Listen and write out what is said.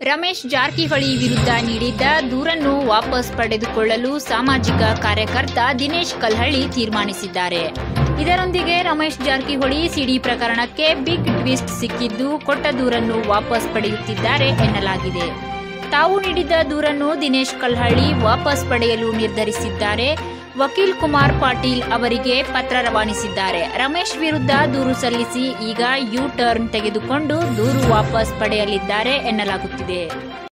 ರಮೇಶ್ ಜಾರಕಿಹೊಳಿ ವಿರುದ್ಧ ನೀಡಿದ್ದ ದೂರನ್ನು ವಾಪಸ್ ಪಡೆದುಕೊಳ್ಳಲು ಸಾಮಾಜಿಕ ಕಾರ್ಯಕರ್ತ ದಿನೇಶ್ ಕಲ್ಹಳ್ಳಿ ತೀರ್ಮಾನಿಸಿದ್ದಾರೆ. ಇದರೊಂದಿಗೆ ರಮೇಶ್ ಜಾರಕಿಹೊಳಿ ಸಿಡಿ ಪ್ರಕರಣಕ್ಕೆ ಬಿಗ್ ಟ್ವಿಸ್ಟ್ ಸಿಕ್ಕಿದ್ದು ಕೊಟ್ಟ ದೂರನ್ನು ವಾಪಸ್ ಪಡೆಯುತ್ತಿದ್ದಾರೆ ಎನ್ನಲಾಗಿದೆ. ತಾವು ನೀಡಿದ್ದ ದೂರನ್ನು ದಿನೇಶ್ ಕಲ್ಹಳ್ಳಿ ವಾಪಸ್ ಪಡೆಯಲು ನಿರ್ಧರಿಸಿದ್ದಾರೆ. ವಕೀಲ್ ಕುಮಾರ್ ಪಾಟೀಲ್ ಅವರಿಗೆ ಪತ್ರ ರವಾನಿಸಿದ್ದಾರೆ. ರಮೇಶ್ ವಿರುದ್ಧ ದೂರು ಸಲ್ಲಿಸಿ ಈಗ ಯು ಟರ್ನ್ ತೆಗೆದುಕೊಂಡು ದೂರು ವಾಪಸ್ ಪಡೆಯಲಿದ್ದಾರೆ ಎನ್ನಲಾಗುತ್ತಿದೆ.